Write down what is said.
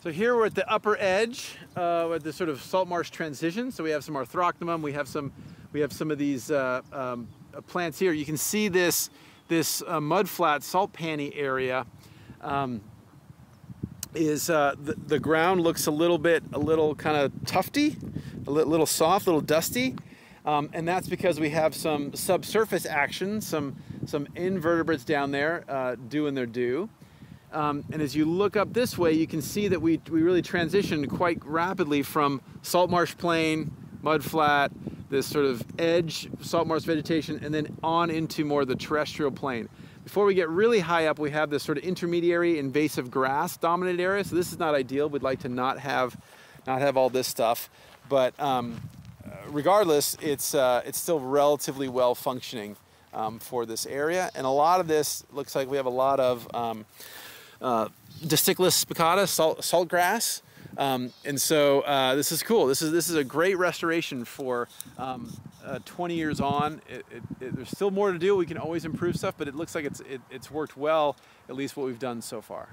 So here we're at the upper edge, uh, at the sort of salt marsh transition. So we have some arthrocnemum, we have some, we have some of these uh, um, uh, plants here. You can see this, this uh, mudflat salt panny area. Um, is uh, the, the ground looks a little bit, a little kind of tufty, a li little soft, a little dusty. Um, and that's because we have some subsurface action, some, some invertebrates down there uh, doing their due. Um, and as you look up this way, you can see that we, we really transitioned quite rapidly from salt marsh plain, mud flat, this sort of edge salt marsh vegetation, and then on into more of the terrestrial plain. Before we get really high up, we have this sort of intermediary invasive grass dominated area. So this is not ideal. We'd like to not have, not have all this stuff. But um, regardless, it's, uh, it's still relatively well functioning um, for this area. And a lot of this looks like we have a lot of um, uh, spicata, salt, salt grass. Um, and so uh, this is cool. This is, this is a great restoration for um, uh, 20 years on. It, it, it, there's still more to do. We can always improve stuff, but it looks like it's, it's worked well, at least what we've done so far.